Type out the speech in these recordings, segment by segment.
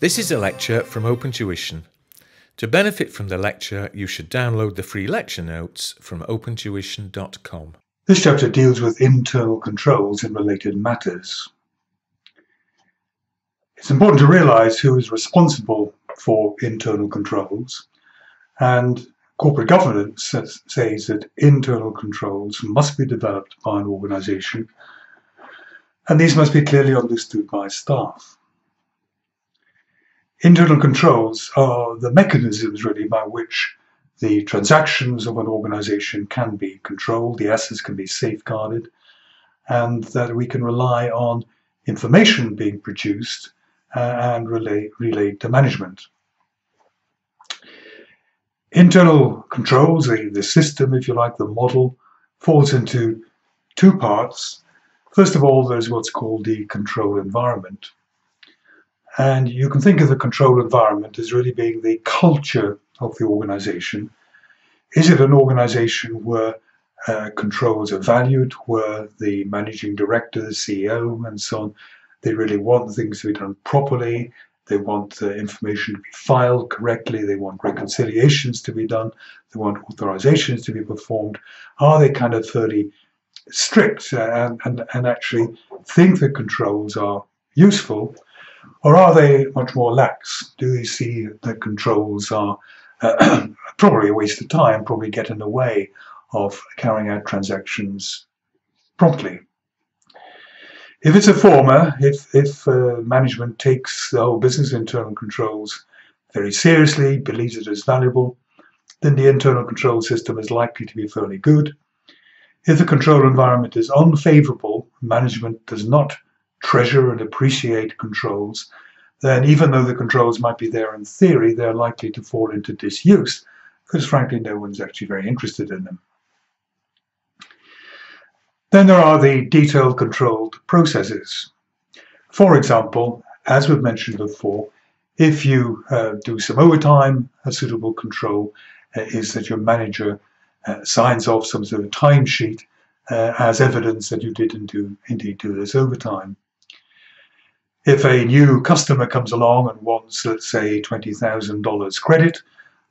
This is a lecture from Open Tuition. To benefit from the lecture, you should download the free lecture notes from opentuition.com. This chapter deals with internal controls in related matters. It's important to realize who is responsible for internal controls, and corporate governance says, that internal controls must be developed by an organization, and these must be clearly understood by staff. Internal controls are the mechanisms really by which the transactions of an organization can be controlled, the assets can be safeguarded, and that we can rely on information being produced uh, and relay, relayed to management. Internal controls, the, the system, if you like, the model, falls into two parts. First of all, there's what's called the control environment. And you can think of the control environment as really being the culture of the organization. Is it an organization where uh, controls are valued, where the managing director, the CEO, and so on, they really want things to be done properly. They want the information to be filed correctly. They want reconciliations to be done. They want authorizations to be performed. Are they kind of fairly strict and, and, and actually think that controls are useful? Or are they much more lax? Do they see that controls are uh, probably a waste of time, probably get in the way of carrying out transactions promptly? If it's a former, if, if uh, management takes the whole business internal controls very seriously, believes it is valuable, then the internal control system is likely to be fairly good. If the control environment is unfavorable, management does not treasure and appreciate controls, then even though the controls might be there in theory, they're likely to fall into disuse because frankly no one's actually very interested in them. Then there are the detailed controlled processes. For example, as we've mentioned before, if you uh, do some overtime, a suitable control uh, is that your manager uh, signs off some sort of timesheet uh, as evidence that you did indeed do this overtime. If a new customer comes along and wants, let's say, $20,000 credit,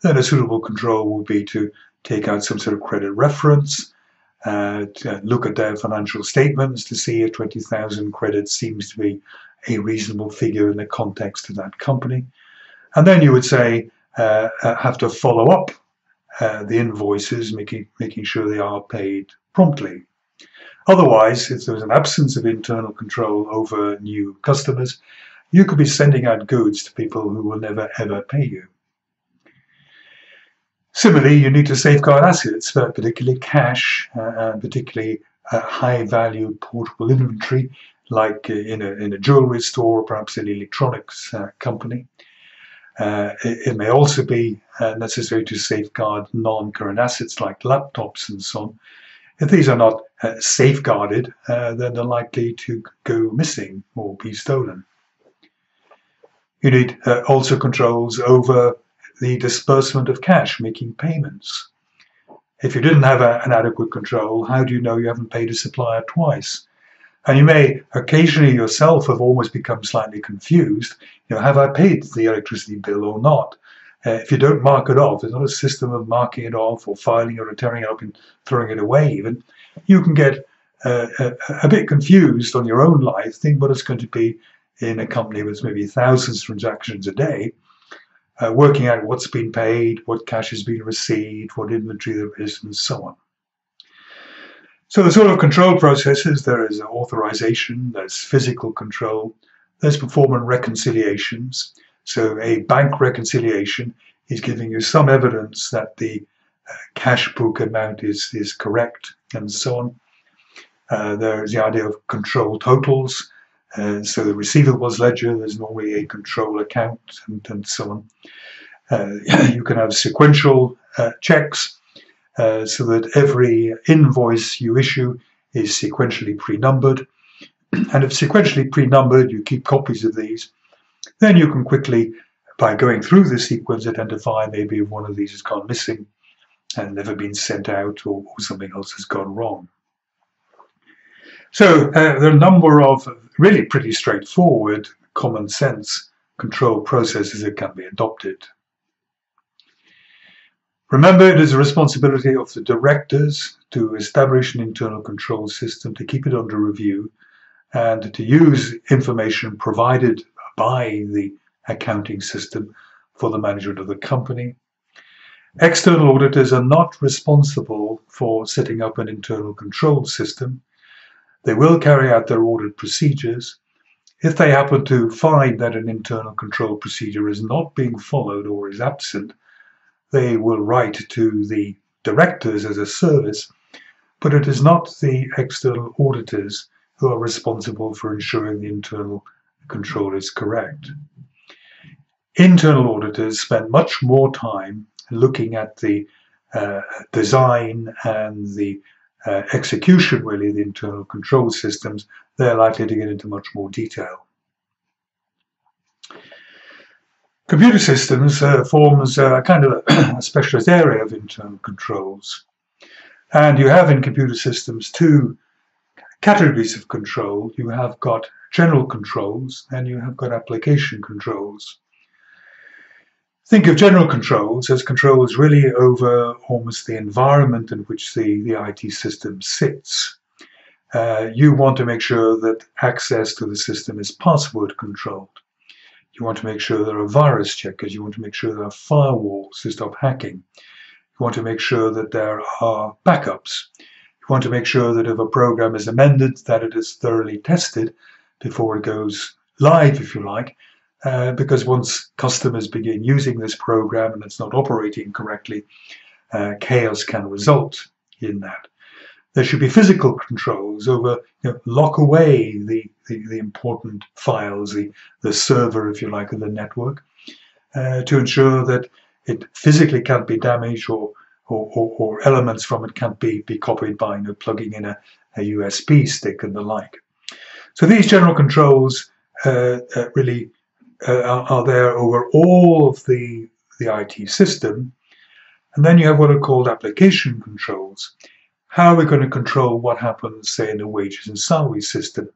then a suitable control would be to take out some sort of credit reference, uh, look at their financial statements to see if 20,000 credits seems to be a reasonable figure in the context of that company. And then you would say, uh, uh have to follow up uh, the invoices, making, making sure they are paid promptly. Otherwise, if there's an absence of internal control over new customers, you could be sending out goods to people who will never ever pay you. Similarly, you need to safeguard assets, particularly cash, uh, and particularly uh, high value portable inventory, like uh, in, a, in a jewelry store or perhaps an electronics uh, company. Uh, it, it, may also be uh, necessary to safeguard non current assets like laptops and so on. If these are not Uh, safeguarded, uh, then they're likely to go missing or be stolen. You need uh, also controls over the disbursement of cash, making payments. If you didn't have a, an adequate control, how do you know you haven't paid a supplier twice? And you may occasionally yourself have almost become slightly confused. You know, have I paid the electricity bill or not? Uh, if you don't mark it off, there's not a system of marking it off or filing or tearing it up and throwing it away even. You can get uh, a, a, bit confused on your own life, think what it's going to be in a company with maybe thousands of transactions a day, uh, working out what's been paid, what cash has been received, what inventory there is, and so on. So the sort of control processes, there is authorization, there's physical control, there's performance reconciliations. So a bank reconciliation is giving you some evidence that the uh, cash book amount is, is correct and so on. Uh, there's the idea of control totals. Uh, so the receivables ledger, there's normally a control account and, and so on. Uh, you can have sequential uh, checks uh, so that every invoice you issue is sequentially pre-numbered. And if sequentially pre-numbered, you keep copies of these, then you can quickly, by going through the sequence, identify maybe if one of these has gone missing and never been sent out or, or something else has gone wrong. So uh, there are a number of really pretty straightforward common sense control processes that can be adopted. Remember, it is the responsibility of the directors to establish an internal control system, to keep it under review, and to use information provided by the accounting system for the management of the company. External auditors are not responsible for setting up an internal control system. They will carry out their audit procedures. If they happen to find that an internal control procedure is not being followed or is absent, they will write to the directors as a service, but it is not the external auditors who are responsible for ensuring the internal control is correct. Internal auditors spend much more time looking at the uh, design and the uh, execution, really, the internal control systems. They're likely to get into much more detail. Computer systems uh, forms a kind of a specialist area of internal controls. And you have in computer systems two categories of control. You have got general controls and you have got application controls. Think of general controls as controls really over almost the environment in which the, the IT system sits. Uh, you want to make sure that access to the system is password controlled. You want to make sure there are virus checkers. You want to make sure there are firewalls to stop hacking. You want to make sure that there are backups. You want to make sure that if a program is amended, that it is thoroughly tested before it goes live, if you like, uh, because once customers begin using this program and it's not operating correctly, uh, chaos can result in that. There should be physical controls over, you know, lock away the, the, the, important files, the, the server, if you like, of the network, uh, to ensure that it physically can't be damaged or, or, or, or, elements from it can't be, be copied by you know, plugging in a, a USB stick and the like. So these general controls uh, uh, really uh, are, there over all of the, the IT system. And then you have what are called application controls. How are we going to control what happens, say, in the wages and salary system?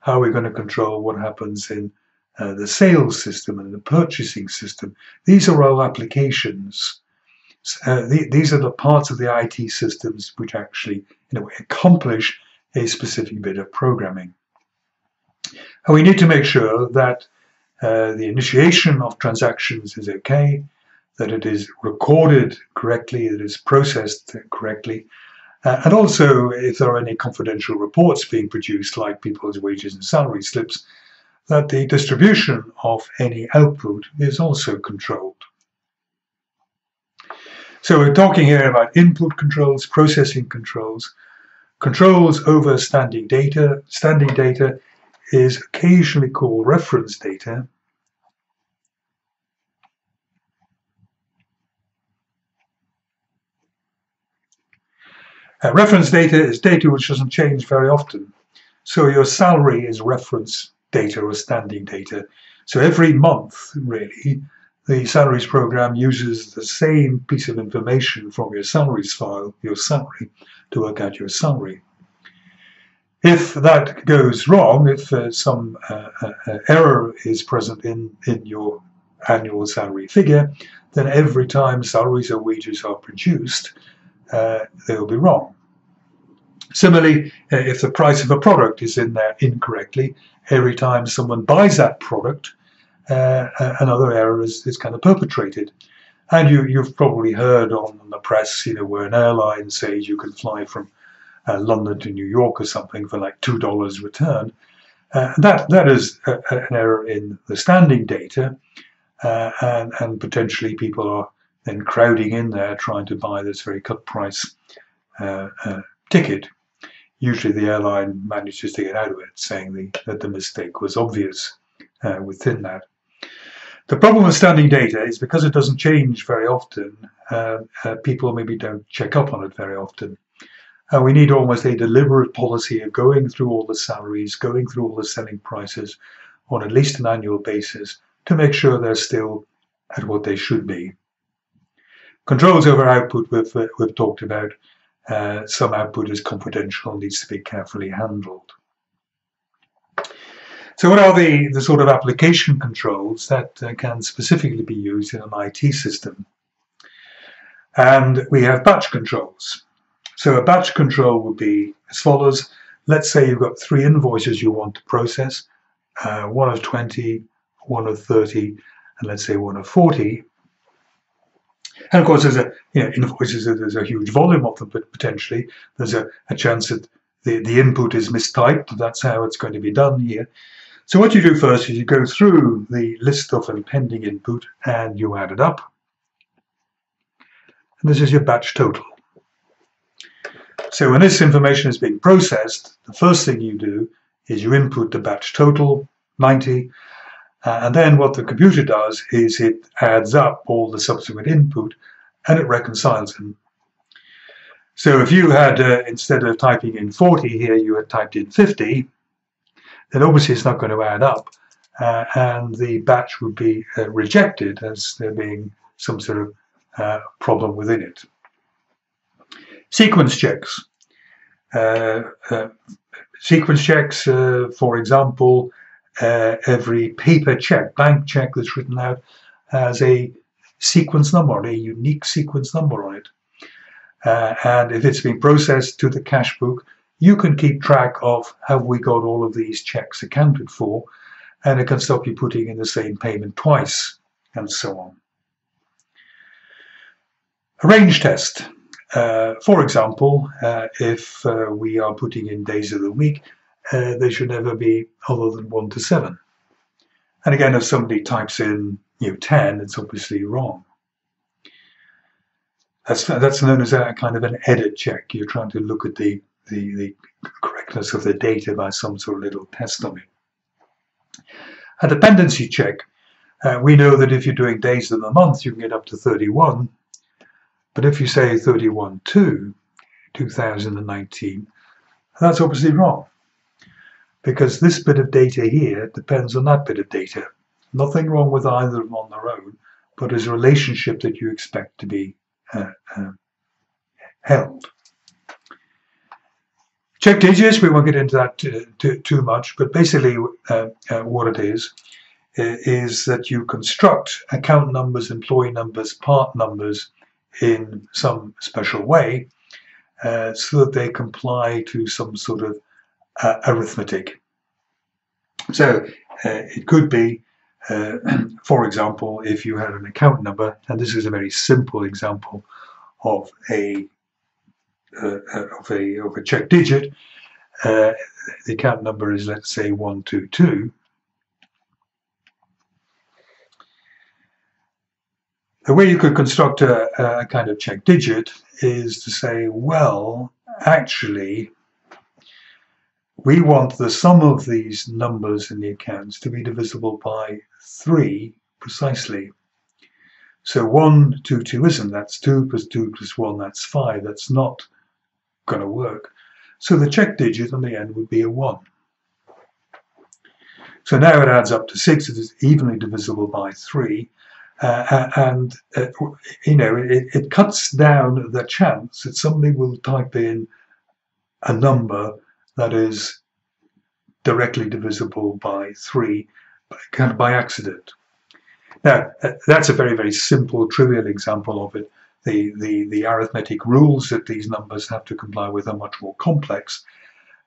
How are we going to control what happens in uh, the sales system and the purchasing system? These are all applications. Uh, the, these are the parts of the IT systems which actually, in a way, accomplish a specific bit of programming. And we need to make sure that uh, the initiation of transactions is okay, that it is recorded correctly, that it is processed correctly, uh, and also, if there are any confidential reports being produced, like people's wages and salary slips, that the distribution of any output is also controlled. So we're talking here about input controls, processing controls, controls over standing data. Standing data is occasionally called reference data, Uh, reference data is data which doesn't change very often. So your salary is reference data or standing data. So every month, really, the salaries program uses the same piece of information from your salaries file, your salary, to work out your salary. If that goes wrong, if uh, some uh, uh, uh error is present in, in your annual salary figure, then every time salaries or wages are produced, they will be wrong. Similarly, uh, if the price of a product is in there incorrectly, every time someone buys that product, uh, uh, another error is, is kind of perpetrated. And you, you've probably heard on the press, you know, where an airline says you can fly from uh, London to New York or something for like two dollars return. Uh, that that is a, an error in the standing data, uh, and and potentially people are then crowding in there trying to buy this very cut price uh, uh, ticket. Usually the airline manages to get out of it, saying the, that the mistake was obvious uh, within that. The problem with standing data is because it doesn't change very often, uh, uh, people maybe don't check up on it very often. we need almost a deliberate policy of going through all the salaries, going through all the selling prices on at least an annual basis to make sure they're still at what they should be. Controls over output we've, uh, we've talked about. Uh, some output is confidential, and needs to be carefully handled. So what are the, the sort of application controls that uh, can specifically be used in an IT system? And we have batch controls. So a batch control would be as follows. Let's say you've got three invoices you want to process, uh, one of 20, one of 30, and let's say one of 40. And of course, there's a you know, invoices. There's a huge volume of them, but potentially there's a, a chance that the, the input is mistyped. That's how it's going to be done here. So what you do first is you go through the list of impending input and you add it up. And this is your batch total. So when this information is being processed, the first thing you do is you input the batch total, 90, uh, and then what the computer does is it adds up all the subsequent input and it reconciles them. So if you had, uh, instead of typing in 40 here, you had typed in 50, then obviously it's not going to add up. Uh, and the batch would be uh, rejected as there being some sort of uh, problem within it. Sequence checks. Uh, sequence checks, for example, every paper check, bank check that's written out has a sequence number, a unique sequence number on it. Uh, and if it's been processed to the cash book, you can keep track of have we got all of these checks accounted for, and it can stop you putting in the same payment twice, and so on. A range test. Uh, for example, uh, if uh, we are putting in days of the week, uh, they should never be other than 1 to 7. And again, if somebody types in you know, 10, it's obviously wrong. That's that's known as a kind of an edit check. You're trying to look at the the, the correctness of the data by some sort of little test dummy. A dependency check. Uh, we know that if you're doing days of the month, you can get up to 31. But if you say 31 2, 2019, that's obviously wrong. Because this bit of data here depends on that bit of data. Nothing wrong with either of them on their own, but as a relationship that you expect to be uh, uh, held. Check digits, we won't get into that too, too, too much, but basically uh, uh, what it is, is that you construct account numbers, employee numbers, part numbers in some special way uh, so that they comply to some sort of uh, arithmetic. So it could be uh, for example, if you had an account number, and this is a very simple example of a uh, uh of a of a check digit, uh, the account number is let's say one two two. The way you could construct a, a kind of check digit is to say, well, actually, we want the sum of these numbers in the accounts to be divisible by 3 precisely. So 1, 2, 2 isn't. That's 2 plus 2 plus 1, that's 5. That's not going to work. So the check digit on the end would be a 1. So now it adds up to 6. It is evenly divisible by 3. Uh, and, uh, you know, it, it cuts down the chance that somebody will type in a number that is directly divisible by 3 kind of by accident. Now, uh, that's a very, very simple, trivial example of it. The, the, the arithmetic rules that these numbers have to comply with are much more complex,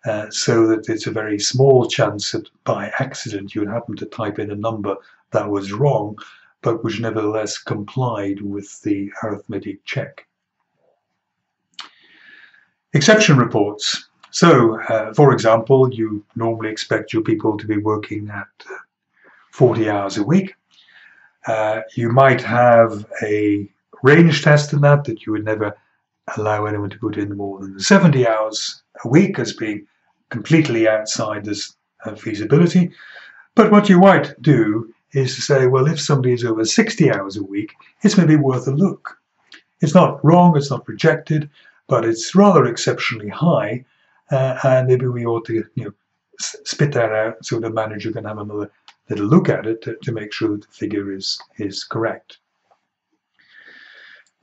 uh, so that it's a very small chance that by accident you happen to type in a number that was wrong, but which nevertheless complied with the arithmetic check. Exception reports. So, uh, for example, you normally expect your people to be working at uh, 40 hours a week. Uh, you might have a range test in that, that you would never allow anyone to put in more than 70 hours a week as being completely outside this uh, feasibility. But what you might do is to say, well, if somebody is over 60 hours a week, it's maybe worth a look. It's not wrong, it's not rejected, but it's rather exceptionally high, uh, and maybe we ought to you know, spit that out so the manager can have another little look at it to, to make sure that the figure is, is correct.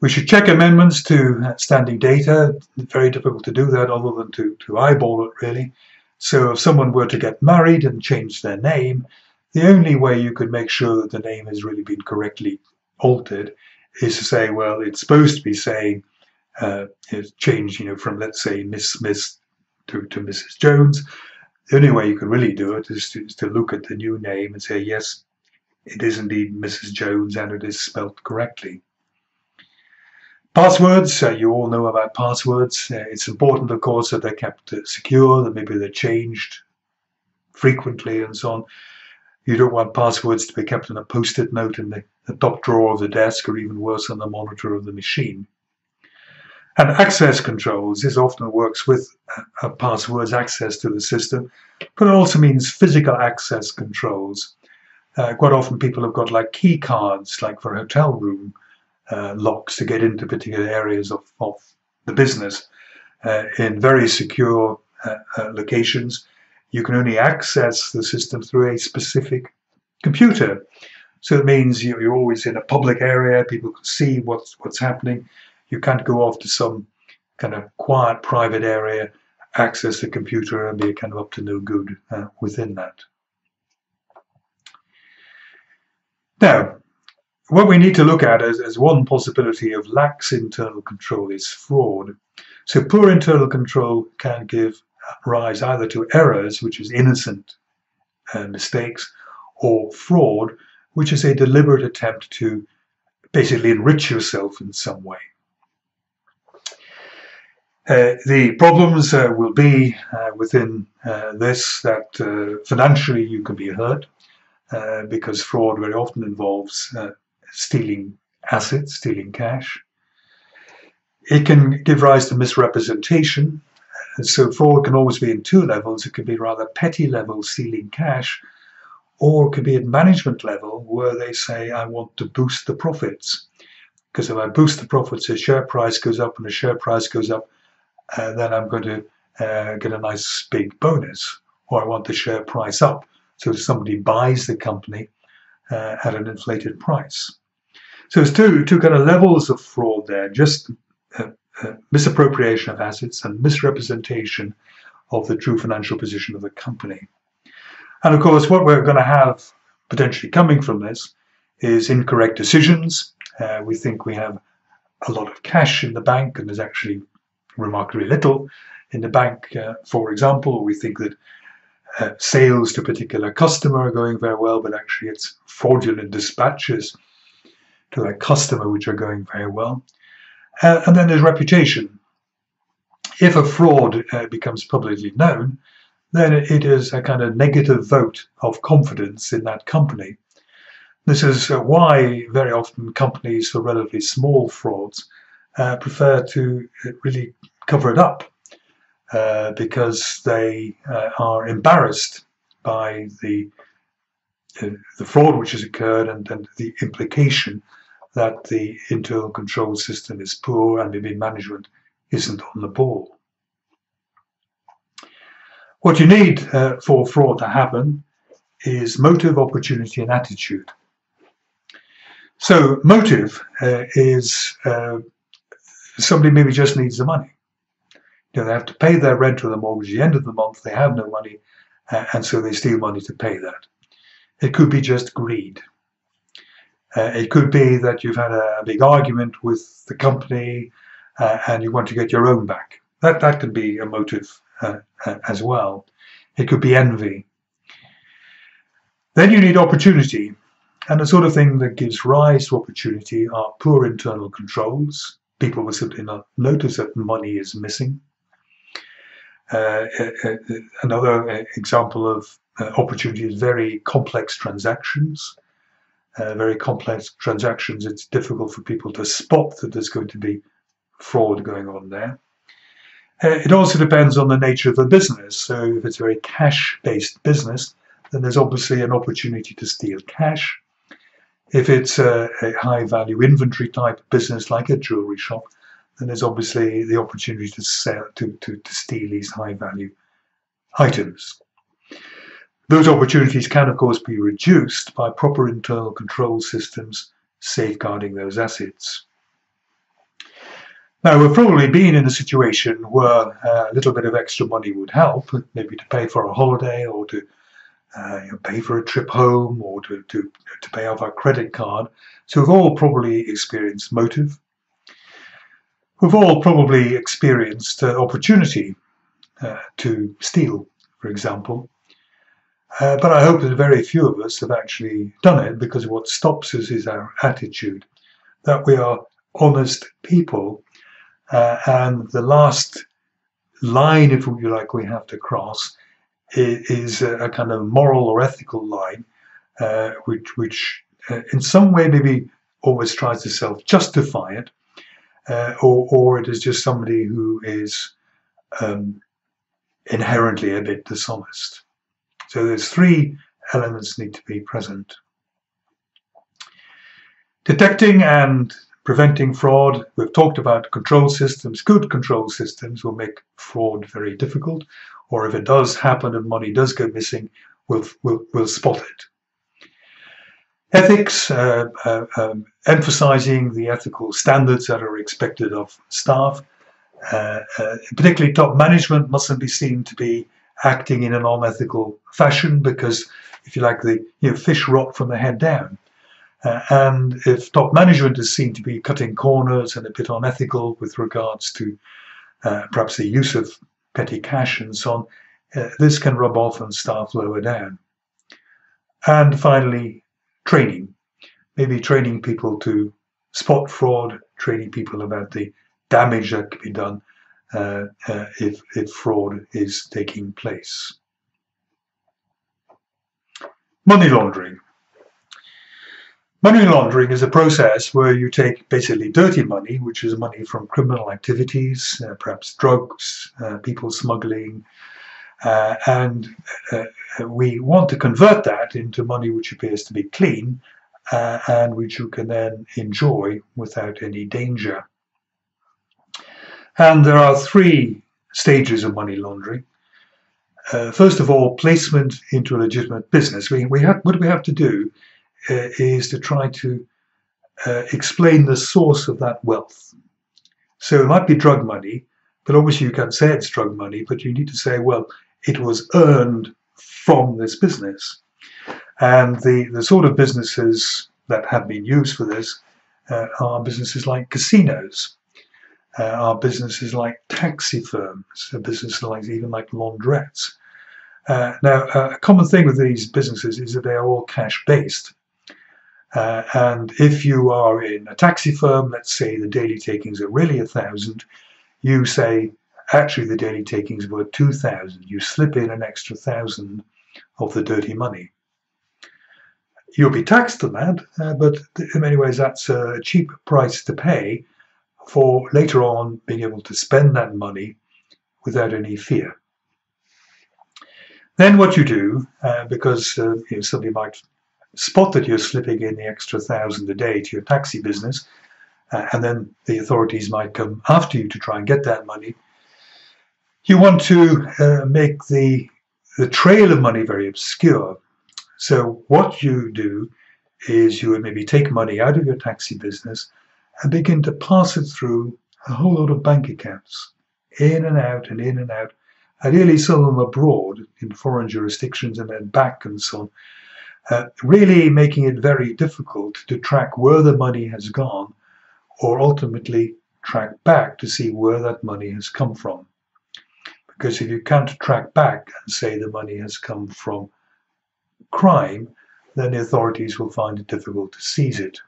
We should check amendments to standing data. Very difficult to do that other than to, to eyeball it really. So if someone were to get married and change their name, the only way you could make sure that the name has really been correctly altered is to say, well, it's supposed to be saying uh, it's changed, you know, from let's say Miss Smith to, to Mrs. Jones. The only way you can really do it is to, is to look at the new name and say, yes, it is indeed Mrs. Jones and it is spelt correctly. Passwords, uh, you all know about passwords. Uh, it's important, of course, that they're kept uh, secure, that maybe they're changed frequently and so on. You don't want passwords to be kept in a post-it note in the, the top drawer of the desk or even worse on the monitor of the machine. And access controls, this often works with uh, passwords access to the system, but it also means physical access controls. Uh, quite often people have got like key cards, like for a hotel room uh, locks to get into particular areas of, of the business uh, in very secure uh, uh, locations. You can only access the system through a specific computer. So it means you're always in a public area, people can see what's, what's happening you can't go off to some kind of quiet private area, access the computer and be kind of up to no good uh, within that. Now, what we need to look at as, as one possibility of lax internal control is fraud. So poor internal control can give rise either to errors, which is innocent uh, mistakes, or fraud, which is a deliberate attempt to basically enrich yourself in some way. Uh, the problems uh, will be uh, within uh, this that uh, financially you can be hurt because fraud very often involves stealing assets, stealing cash. It can give rise to misrepresentation. So fraud can always be in two levels. It could be rather petty level stealing cash, or it could be at management level where they say, I want to boost the profits. Because if I boost the profits, the share price goes up, and the share price goes up, uh, then I'm going to uh, get a nice big bonus. Or I want the share price up. So somebody buys the company uh, at an inflated price. So there's two, two kind of levels of fraud there, just uh, uh, misappropriation of assets and misrepresentation of the true financial position of the company. And of course, what we're going to have potentially coming from this is incorrect decisions. We think we have a lot of cash in the bank and there's actually remarkably little in the bank. Uh, for example, we think that uh, sales to particular customer are going very well, but actually it's fraudulent dispatches to that customer which are going very well. Uh, and then there's reputation. If a fraud uh, becomes publicly known, then it is a kind of negative vote of confidence in that company. This is uh, why very often companies for relatively small frauds uh, prefer to really cover it up uh, because they uh, are embarrassed by the uh, the fraud which has occurred and, and the implication that the internal control system is poor and maybe management isn't on the ball. What you need uh, for fraud to happen is motive, opportunity, and attitude. So, motive uh, is uh, somebody maybe just needs the money. You know, they have to pay their rent or their mortgage at the end of the month. They have no money, uh, and so they steal money to pay that. It could be just greed. Uh, it could be that you've had a, big argument with the company uh, and you want to get your own back. That that can be a motive uh, uh, as well. It could be envy. Then you need opportunity, and the sort of thing that gives rise to opportunity are poor internal controls, people will simply not notice that money is missing. Uh, uh, uh another uh, example of uh, opportunity is very complex transactions. Uh, very complex transactions, it's difficult for people to spot that there's going to be fraud going on there. it also depends on the nature of the business. So if it's a very cash-based business, then there's obviously an opportunity to steal cash. If it's a, a high value inventory type business like a jewelry shop, then there's obviously the opportunity to sell to, to, to steal these high value items. Those opportunities can, of course, be reduced by proper internal control systems safeguarding those assets. Now, we've probably been in a situation where uh, a little bit of extra money would help, maybe to pay for a holiday or to uh, you know, pay for a trip home or to, to, to pay off our credit card. So we've all probably experienced motive. We've all probably experienced uh, opportunity uh, to steal, for example. Uh, but I hope that very few of us have actually done it because what stops us is our attitude, that we are honest people uh, and the last line, if you like, we have to cross is, a, kind of moral or ethical line, uh, which, which uh, in some way maybe always tries to self-justify it, uh, or, or it is just somebody who is um, inherently a bit dishonest. So there's three elements need to be present. Detecting and preventing fraud. We've talked about control systems. Good control systems will make fraud very difficult, or if it does happen and money does go missing, we'll, we'll, we'll spot it. Ethics, uh, uh, um, emphasizing the ethical standards that are expected of staff. Uh, uh particularly top management mustn't be seen to be acting in an unethical fashion because, if you like, the you know, fish rot from the head down. Uh, and if top management is seen to be cutting corners and a bit unethical with regards to uh, perhaps the use of petty cash and so on, uh, this can rub off on staff lower down. And finally, training. Maybe training people to spot fraud, training people about the damage that can be done uh, uh, if, if fraud is taking place. Money laundering. Money laundering is a process where you take basically dirty money, which is money from criminal activities, uh, perhaps drugs, uh, people smuggling, uh, and uh, we want to convert that into money which appears to be clean uh, and which you can then enjoy without any danger. And there are three stages of money laundering. Uh, first of all, placement into a legitimate business. We, we have, what do we have to do uh, is to try to uh, explain the source of that wealth. So it might be drug money, but obviously you can't say it's drug money, but you need to say, well, it was earned from this business. And the, the sort of businesses that have been used for this uh, are businesses like casinos, uh, are businesses like taxi firms, businesses like even like laundrettes. Uh, now, a common thing with these businesses is that they are all cash based. Uh, and if you are in a taxi firm, let's say the daily takings are really a thousand, you say, actually the daily takings were 2,000. You slip in an extra thousand of the dirty money. You'll be taxed on that, uh, but in many ways that's a cheap price to pay for later on being able to spend that money without any fear. Then what you do, uh, because uh, you know, somebody might spot that you're slipping in the extra thousand a day to your taxi business, uh, and then the authorities might come after you to try and get that money. You want to uh, make the the trail of money very obscure. So what you do is you would maybe take money out of your taxi business and begin to pass it through a whole lot of bank accounts, in and out and in and out. Ideally, some of them abroad in foreign jurisdictions and then back and so on uh, really making it very difficult to track where the money has gone or ultimately track back to see where that money has come from. Because if you can't track back and say the money has come from crime, then the authorities will find it difficult to seize it.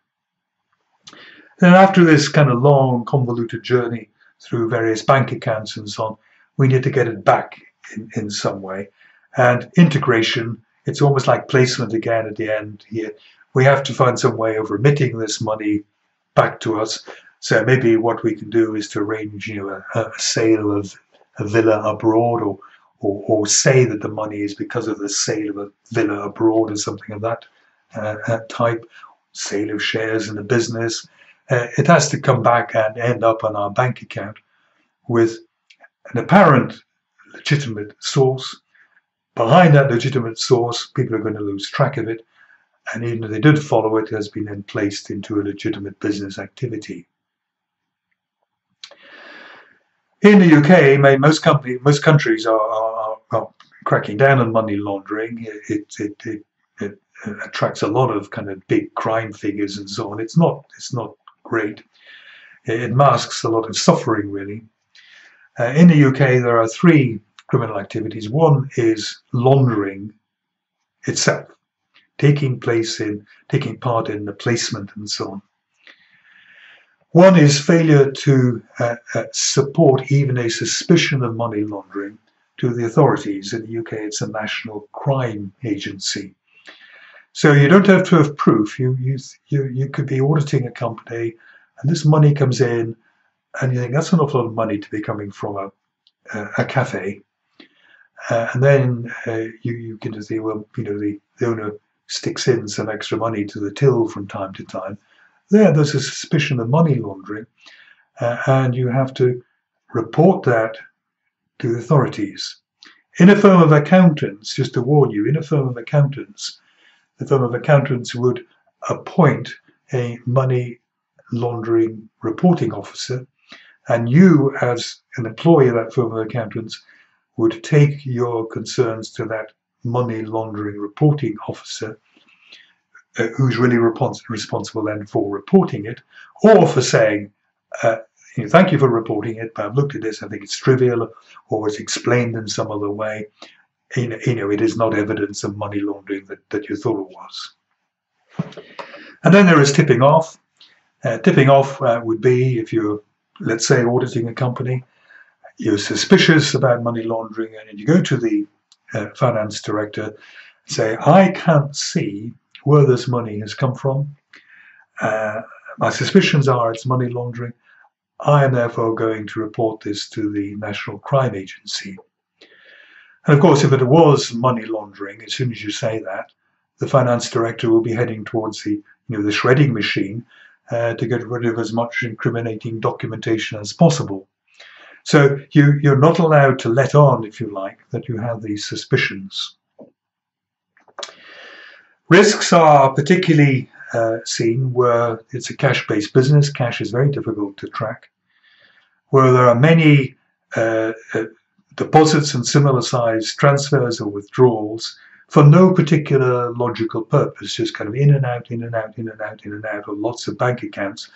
Then after this kind of long, convoluted journey through various bank accounts and so on, we need to get it back in, in some way. And integration it's almost like placement again at the end here. We have to find some way of remitting this money back to us. So maybe what we can do is to arrange, you know, a, a sale of a villa abroad, or, or, or say that the money is because of the sale of a villa abroad, or something of that uh, type. Sale of shares in the business. Uh, it has to come back and end up on our bank account with an apparent legitimate source behind that legitimate source, people are going to lose track of it. And even if they did follow it, it has been then placed into a legitimate business activity. In the UK, most company, most countries are, are, are, cracking down on money laundering. It, it, it, it, attracts a lot of kind of big crime figures and so on. It's not it's not great. It masks a lot of suffering, really. Uh, in the UK, there are three criminal activities. One is laundering itself, taking place in, taking part in the placement and so on. One is failure to uh, uh, support even a suspicion of money laundering to the authorities. In the UK, it's a national crime agency. So you don't have to have proof. You, you, you, you could be auditing a company and this money comes in and you think that's an awful lot of money to be coming from a, a, a cafe. Uh, and then uh, you, you can just say, well, you know, the, the owner sticks in some extra money to the till from time to time. There, there's a suspicion of money laundering, uh, and you have to report that to the authorities. In a firm of accountants, just to warn you, in a firm of accountants, the firm of accountants would appoint a money laundering reporting officer, and you, as an employee of that firm of accountants, would take your concerns to that money laundering reporting officer, uh, who's really respons- responsible then for reporting it, or for saying, uh, you know, thank you for reporting it, but I've looked at this, I think it's trivial, or it's explained in some other way. You know, you know it is not evidence of money laundering that, that you thought it was. And then there is tipping off. Uh, tipping off uh, would be if you're, let's say, auditing a company, you're suspicious about money laundering, and you go to the uh, finance director, and say, I can't see where this money has come from. Uh, my suspicions are it's money laundering. I am therefore going to report this to the National Crime Agency. And of course, if it was money laundering, as soon as you say that, the finance director will be heading towards the, you know, the shredding machine uh, to get rid of as much incriminating documentation as possible. So you, you're not allowed to let on, if you like, that you have these suspicions. Risks are particularly uh, seen where it's a cash based business. Cash is very difficult to track. Where there are many uh, uh, deposits and similar size transfers or withdrawals for no particular logical purpose, just kind of in and out, in and out, in and out, in and out of lots of bank accounts.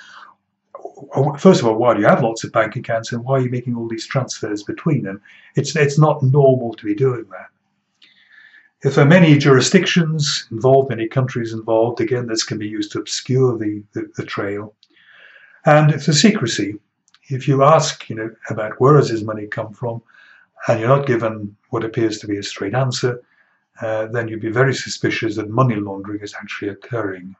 First of all, why do you have lots of bank accounts and why are you making all these transfers between them? It's, it's not normal to be doing that. If there are many jurisdictions involved, many countries involved, again, this can be used to obscure the, the, the trail. And if there's secrecy, if you ask, you know, about where does his money come from, and you're not given what appears to be a straight answer, uh, then you'd be very suspicious that money laundering is actually occurring.